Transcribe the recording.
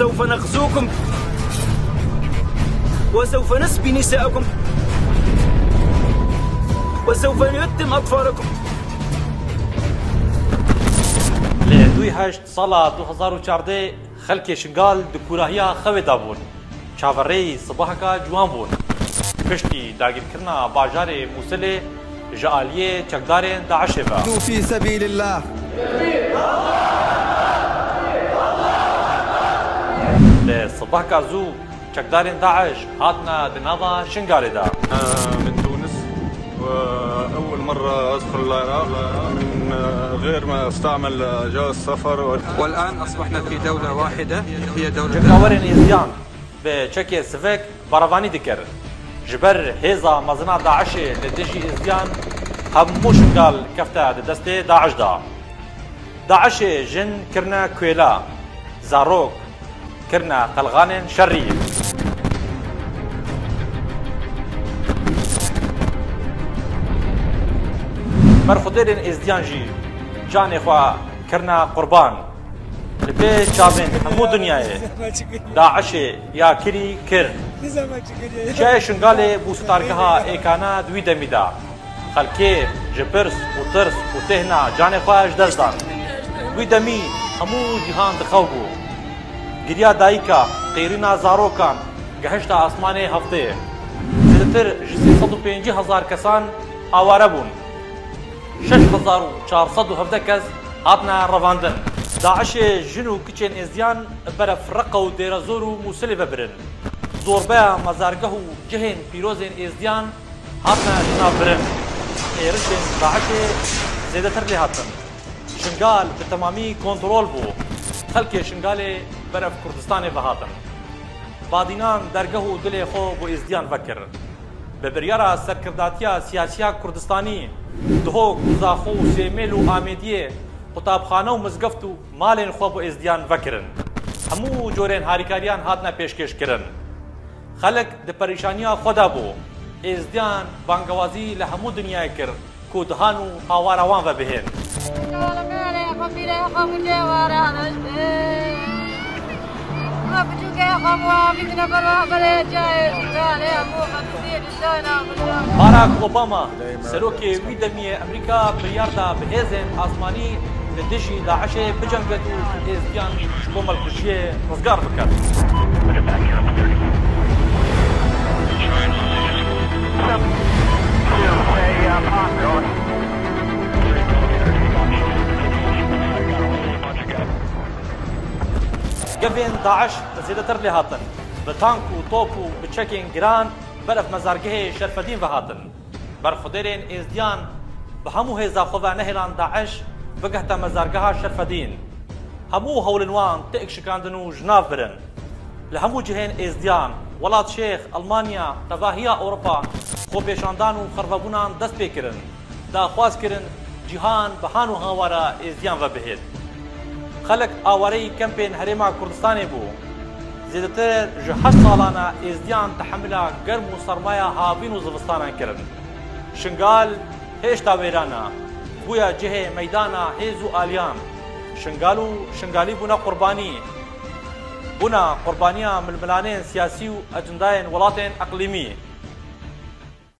سوف نغزوكم. وسوف نسبي نساءكم. وسوف نيتم أطفالكم. لی دوی هشت سالا 2014 خلکی شنگال دکوراهیا خوی دابون چاوری صبحکا جوان بون پشتی داگیرکرنا باجار موسل جعالیه چکدارین داعش با في سبيل الله صبحکا زو چکدارین داعش. هاتنا دناوا شنگال دا. أنا من تونس. وأول مرة أدخل العراق من غير ما أستعمل جواز سفر والآن أصبحنا في دولة واحدة هي دولة جکاورین ازیان به چکی سفک باروانی دکر جبر هیزا مزنا داعش لدجی ازیان همو شنگال کفتا دست داعش دا. داعش جن کرنا کویلا. زاروک كرنا قلغان شرية مرخدرين ازديانجي جان خوا كرنا قربان. لبي شابين همو دنياي داعش يا كري كر جاي شنغالي بوستاركها ايكانا دوي دميدا خلكي جبرس وترس وتهنا جان خوا اجدزدان دوي دمي همو جهان دخوبو گریا گهشتا آسمان هفته. زیدتر جسی صد و پینجی هزار کسان آواره بون. شش هزار و و کس هاتنا رواندن. داعش جنو کچین ازیان برف رقه و دیرزور و موسلی ببرن. زوربه مزارگه و جهن پیروزین ازیان هاتنا جناب برن. ایرشن داعش زیده تر لی هاتن شنگال به تمامی کنترول بو. خلک شنگال بەرەف کوردستانی بەهاتن بادینان دەرگە و دلێ خۆ بۆ ئێزدیان بەکرد بە بریارە سەرکرداتیا سیاسیا کوردستانی دهۆک زاخۆ و سێمێل و ئامێدیە قوتابخانە و مزگەفت و مالێن خۆ بۆ ئێزدیان بەکردن هەموو جۆرێن هاریکاریان هاتنە پێشکەشکردن خەلک دەپەریشانیا خۆدا بوو ئێزدیان بانگەوازی لە هەموو دنیای کرد کودهان و هاوارەوان بە بهێن. همو دنیا کر کو دهانو هاواروان و بهن باراک اوباما سروکی وی دمی امریکا بریاردا بهێزن ئاسمانی لە دژی داعشێ بجەنگێت و ئێزیان کۆمەڵ کوشیە ڕزگار بکات. گەبێن داعش زیاتر لێ هاتن بە تانک و تۆپ و بچەکێن گران بەرەف مەزارگەهەیە شەرفەدین بەهاتن بەرخودێرێن ئێزدیان بە هەموو هێزا خۆڤ نەهێلان داعش بگەهتە مەزارگەها شەرفەدین هەموو هەولنوان تێک شکاندن و ژناف برن لە هەموو جهێن ئێزدیان وڵات شێخ ئەلمانیا تەڤاهیا ئەوروپا خۆ پێشاندان و خەرڤەبوونان دەست پێکردن داخواز کردن جیهان بەهان و هاوارە ئێزدیان بە بهێت خەلک ئاوارەی کەمپێن هەرێما کوردستانی بوو زیاتر ji هەشت ساڵانە ئێزدیان تەحملا گەرم و سەرمایە هاوین و زستانان کردن شنگال هێشتا وێرانە بووە جهێ مەدانە هێز و ئالیان شنگال و شنگالی بوونە قوربانی بوونە قوربانیە ململانێن سیاسی و ئەجندایەن وڵاتێن ئەقلیمی